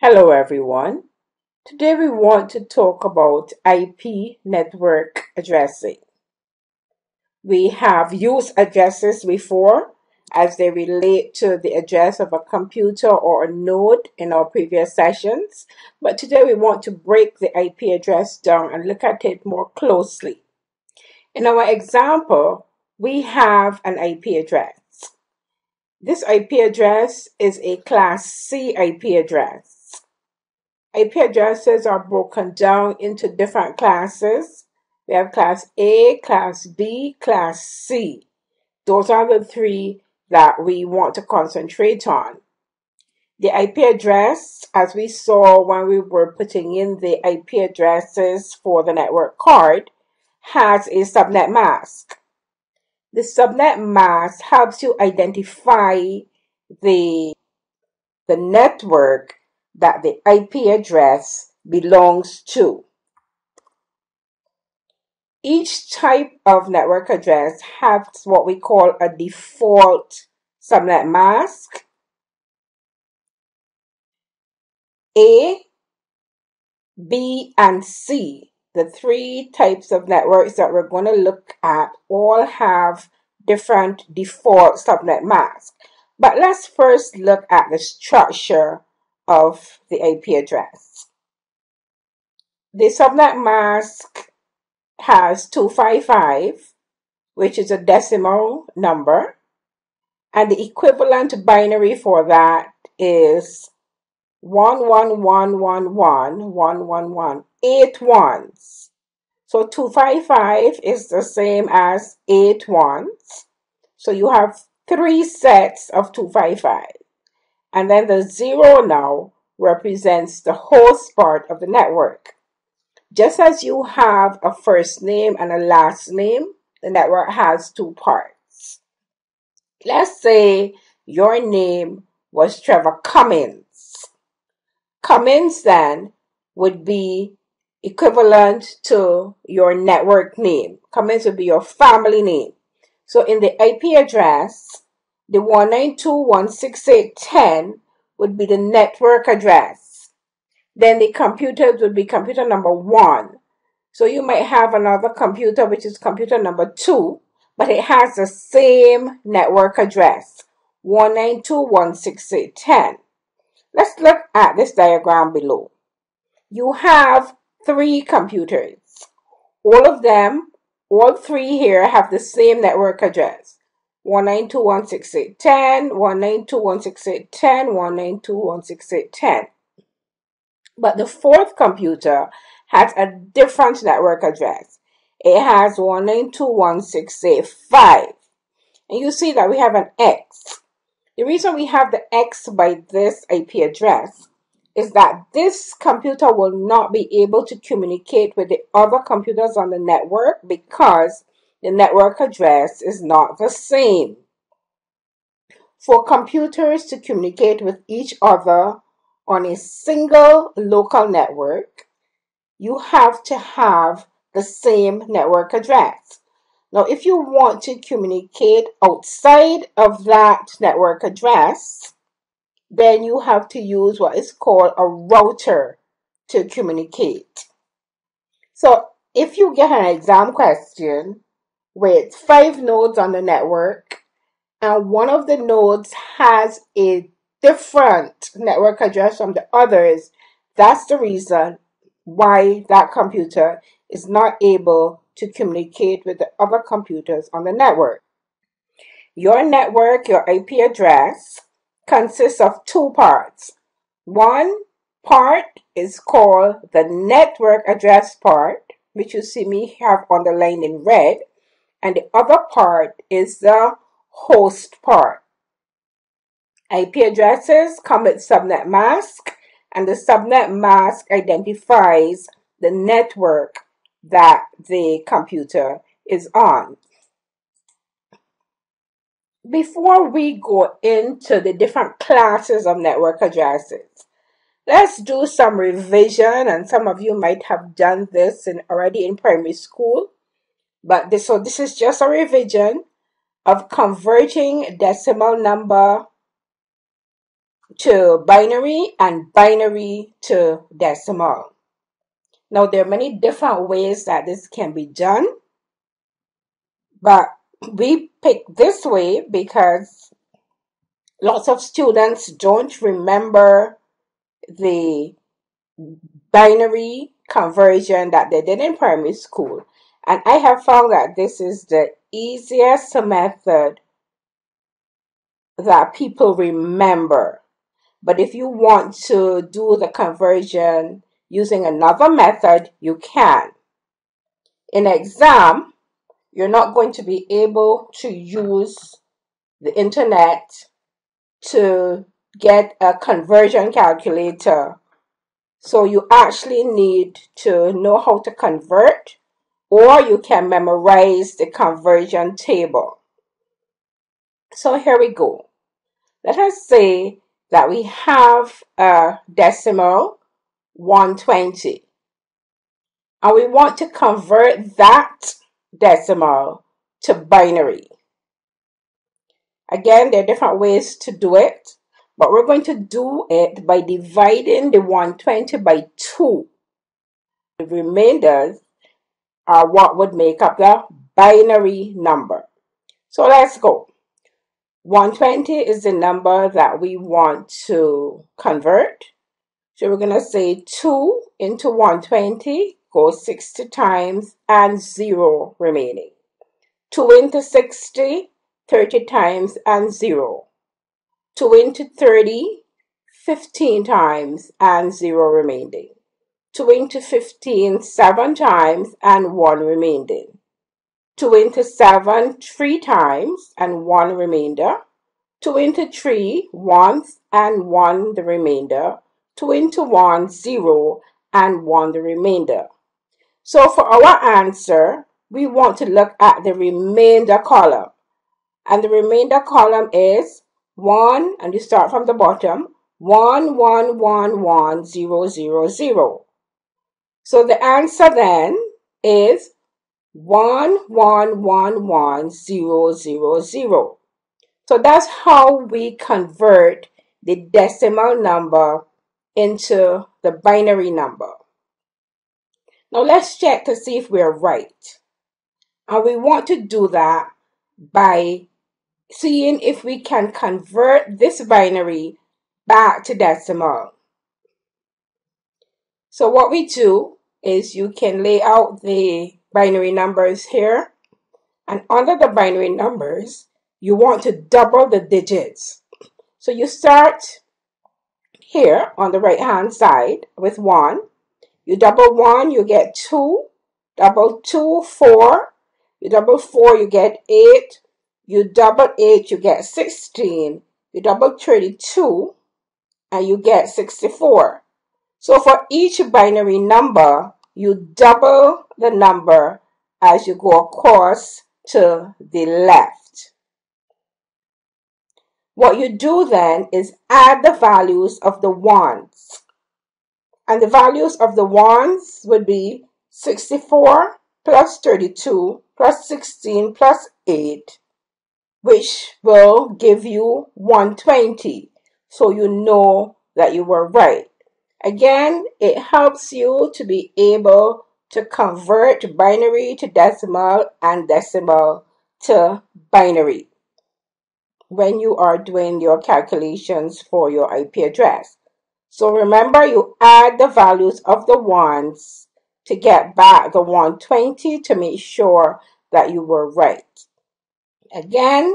Hello everyone. Today we want to talk about IP network addressing. We have used addresses before as they relate to the address of a computer or a node in our previous sessions, but today we want to break the IP address down and look at it more closely. In our example, we have an IP address. This IP address is a class C IP address. IP addresses are broken down into different classes. We have class A, class B, class C. Those are the three that we want to concentrate on. The IP address, as we saw when we were putting in the IP addresses for the network card, has a subnet mask. The subnet mask helps you identify the, the network that the IP address belongs to. Each type of network address has what we call a default subnet mask. A, B, and C, the three types of networks that we're going to look at, all have different default subnet masks. But let's first look at the structure of the IP address. The subnet mask has 255, which is a decimal number, and the equivalent binary for that is 1111111, eight ones. So 255 is the same as eight ones. So you have three sets of 255. And then the zero now represents the host part of the network. Just as you have a first name and a last name, the network has two parts. Let's say your name was Trevor Cummins. Cummins then would be equivalent to your network name. Cummins would be your family name. So in the IP address, the 192.168.10 would be the network address. Then the computers would be computer number one. So you might have another computer, which is computer number two, but it has the same network address, 192.168.10. Let's look at this diagram below. You have three computers. All of them, all three here have the same network address. 192.168.10, 192.168.10, 192.168.10. But the fourth computer has a different network address. It has 192.168.5. And you see that we have an X. The reason we have the X by this IP address is that this computer will not be able to communicate with the other computers on the network because the network address is not the same. For computers to communicate with each other on a single local network, you have to have the same network address. Now, if you want to communicate outside of that network address, then you have to use what is called a router to communicate. So if you get an exam question with five nodes on the network, and one of the nodes has a different network address from the others, that's the reason why that computer is not able to communicate with the other computers on the network. Your network, your IP address, consists of two parts. One part is called the network address part, which you see me have underlined in red, and the other part is the host part. IP addresses come with subnet mask, and the subnet mask identifies the network that the computer is on. Before we go into the different classes of network addresses, let's do some revision, and some of you might have done this in, already in primary school. But this, so this is just a revision of converting decimal number to binary and binary to decimal. Now, there are many different ways that this can be done, but we pick this way because lots of students don't remember the binary conversion that they did in primary school. And I have found that this is the easiest method that people remember. But if you want to do the conversion using another method, you can. In exam, you're not going to be able to use the internet to get a conversion calculator. So you actually need to know how to convert or you can memorize the conversion table. So here we go. Let us say that we have a decimal 120 and we want to convert that decimal to binary. Again, there are different ways to do it, but we're going to do it by dividing the 120 by 2. The remainders are what would make up the binary number. So let's go. 120 is the number that we want to convert. So we're going to say 2 into 120 goes 60 times and 0 remaining. 2 into 60, 30 times and 0. 2 into 30, 15 times and 0 remaining. 2 into 15, 7 times and 1 remaining. 2 into 7, 3 times and 1 remainder. 2 into 3, once and 1 the remainder. 2 into 1, 0 and 1 the remainder. So for our answer, we want to look at the remainder column. And the remainder column is 1, and you start from the bottom, 1, 1, 1, 1, 0, 0, 0. So the answer then is 1, 1, 1, 1, 0, 0, 0. So that's how we convert the decimal number into the binary number. Now let's check to see if we're right. And we want to do that by seeing if we can convert this binary back to decimal. So what we do is you can lay out the binary numbers here. And under the binary numbers, you want to double the digits. So you start here on the right hand side with 1. You double 1, you get 2. Double 2, 4. You double 4, you get 8. You double 8, you get 16. You double 32, and you get 64. So for each binary number, you double the number as you go across to the left. What you do then is add the values of the ones. And the values of the ones would be 64 plus 32 plus 16 plus 8 which will give you 120. So you know that you were right. Again, it helps you to be able to convert binary to decimal and decimal to binary when you are doing your calculations for your IP address. So remember you add the values of the ones to get back the 120 to make sure that you were right. Again,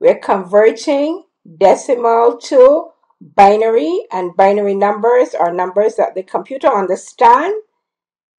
we're converting decimal to binary and binary numbers are numbers that the computer understand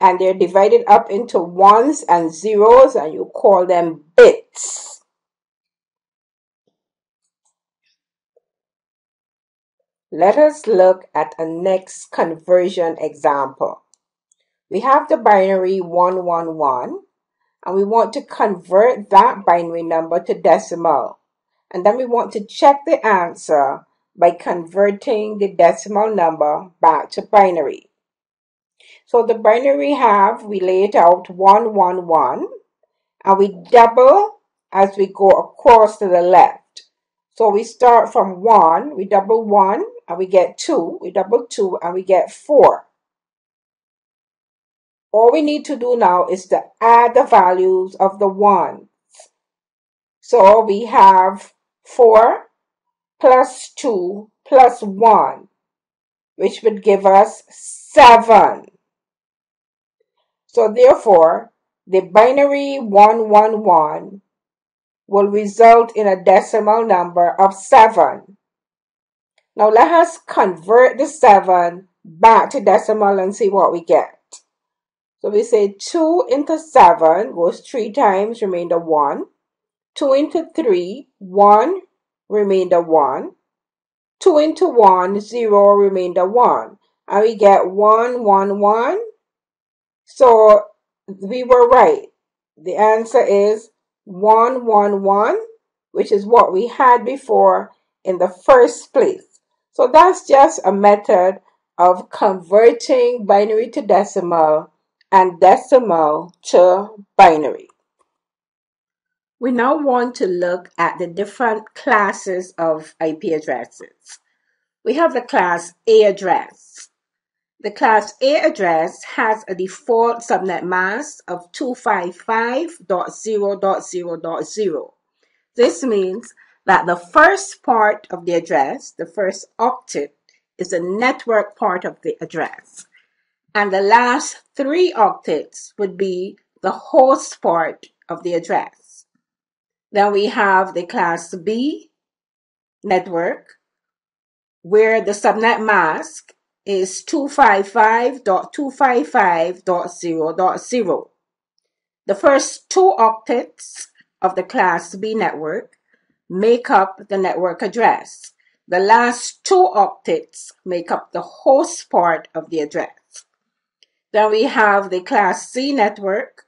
and they're divided up into ones and zeros and you call them bits. Let us look at a next conversion example. We have the binary 111 and we want to convert that binary number to decimal. And then we want to check the answer by converting the decimal number back to binary. So the binary have, we lay it out 111 and we double as we go across to the left. So we start from 1, we double 1 and we get 2. We double 2 and we get 4. All we need to do now is to add the values of the ones. So we have 4 plus 2 plus 1, which would give us 7. So therefore, the binary 111 will result in a decimal number of 7. Now let us convert the 7 back to decimal and see what we get. So we say 2 into 7 goes 3 times, remainder 1. 2 into 3, 1, remainder 1. 2 into 1, 0, remainder 1. And we get 1, 1, 1. So we were right. The answer is 1, 1, 1, which is what we had before in the first place. So that's just a method of converting binary to decimal and decimal to binary. We now want to look at the different classes of IP addresses. We have the class A address. The class A address has a default subnet mask of 255.0.0.0. This means that the first part of the address, the first octet, is the network part of the address. And the last three octets would be the host part of the address. Then we have the class B network, where the subnet mask is 255.255.0.0. The first two octets of the class B network make up the network address. The last two octets make up the host part of the address. Then we have the class C network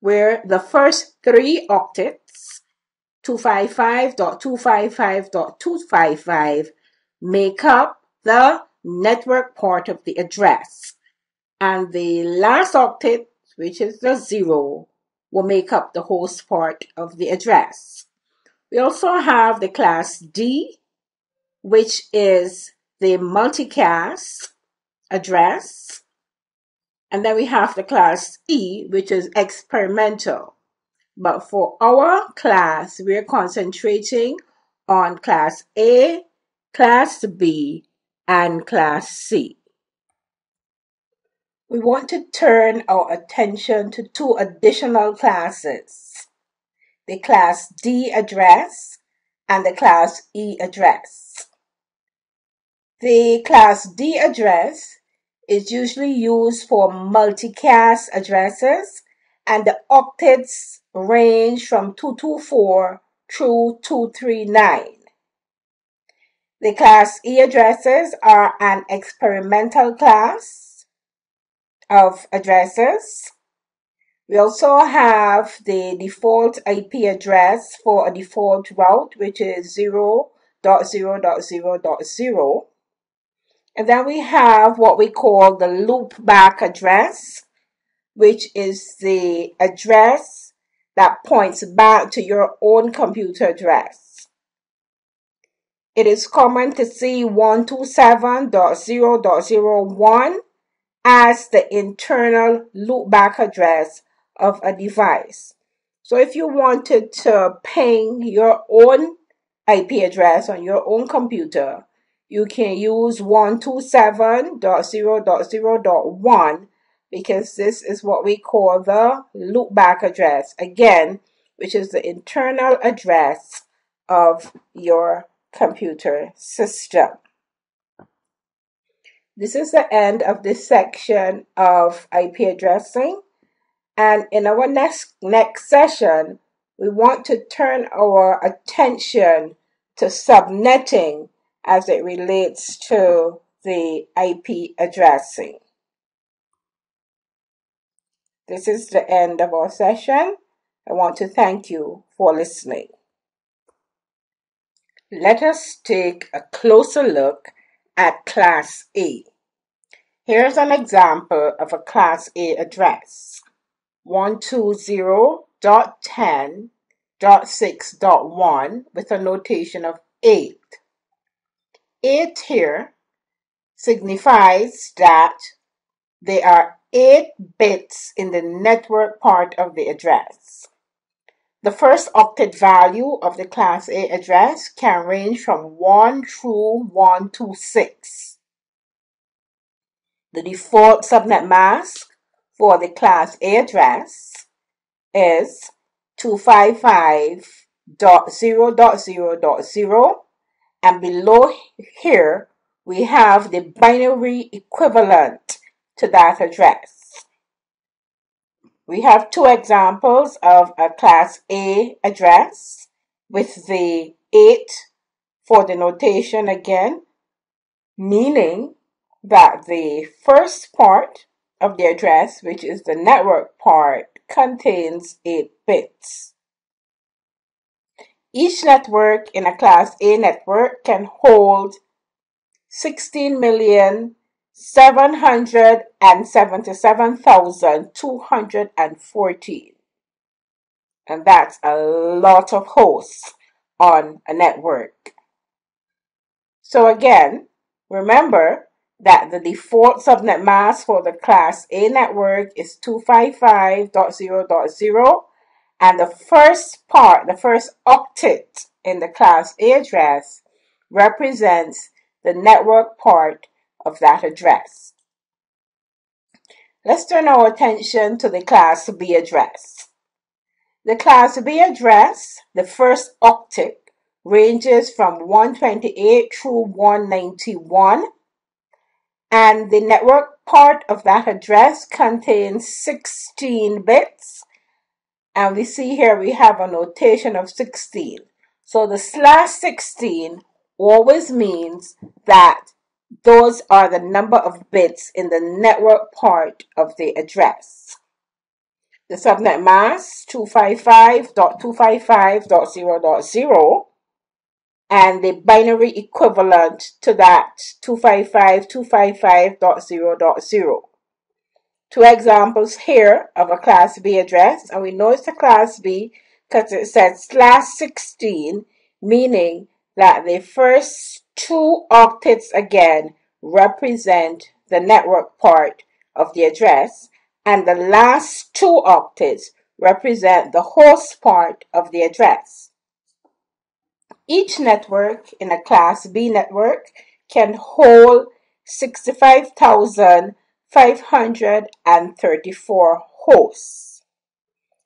where the first three octets, 255.255.255, make up the network part of the address. And the last octet, which is the zero, will make up the host part of the address. We also have the class D, which is the multicast address. And then we have the class E, which is experimental. But for our class, we're concentrating on class A, class B, and class C. We want to turn our attention to two additional classes, the class D address and the class E address. The class D address is usually used for multicast addresses and the octets range from 224 through 239. The class E addresses are an experimental class of addresses. We also have the default IP address for a default route, which is 0.0.0.0. And then we have what we call the loopback address, which is the address that points back to your own computer address. It is common to see 127.0.01 as the internal loopback address of a device. So if you wanted to ping your own IP address on your own computer, you can use 127.0.0.1 because this is what we call the loopback address. Again, which is the internal address of your computer system. This is the end of this section of IP addressing. And in our next, next session, we want to turn our attention to subnetting as it relates to the IP addressing. This is the end of our session. I want to thank you for listening. Let us take a closer look at Class A. Here's an example of a Class A address 120.10.6.1 with a notation of 8. 8 here signifies that there are 8 bits in the network part of the address. The first octet value of the Class A address can range from 1 through 126. The default subnet mask for the Class A address is 255.0.0.0 and below here we have the binary equivalent to that address. We have two examples of a class A address with the 8 for the notation again, meaning that the first part of the address, which is the network part, contains 8 bits. Each network in a class A network can hold 16,777,214. And that's a lot of hosts on a network. So again, remember that the default subnet mask for the class A network is 255.0.0 and the first part, the first octet in the class A address represents the network part of that address. Let's turn our attention to the class B address. The class B address, the first octet, ranges from 128 through 191 and the network part of that address contains 16 bits and we see here we have a notation of 16 so the slash 16 always means that those are the number of bits in the network part of the address. The subnet mask 255.255.0.0 and the binary equivalent to that 255.255.0.0. Two examples here of a class B address and we know it's a class B because it says slash 16 meaning that the first two octets again represent the network part of the address and the last two octets represent the host part of the address. Each network in a class B network can hold 65,534 hosts.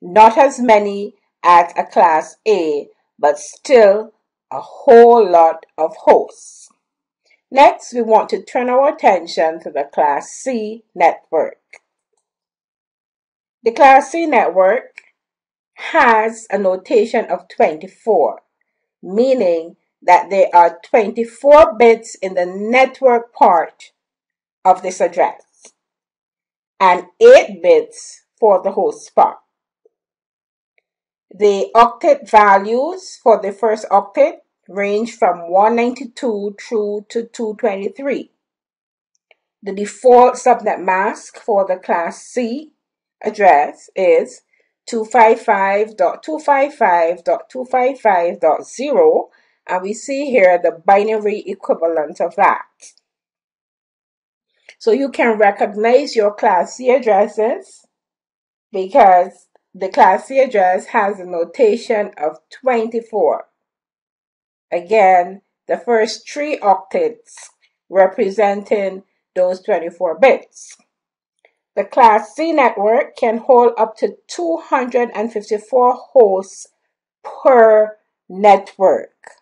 Not as many as a class A, but still a whole lot of hosts. Next, we want to turn our attention to the Class C network. The Class C network has a notation of 24, meaning that there are 24 bits in the network part of this address and 8 bits for the host part. The octet values for the first octet range from 192 through to 223. The default subnet mask for the class C address is 255.255.255.0 and we see here the binary equivalent of that. So you can recognize your class C addresses because the Class C address has a notation of 24. Again, the first three octets representing those 24 bits. The Class C network can hold up to 254 hosts per network.